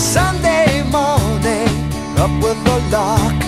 Sunday morning, up with the lark.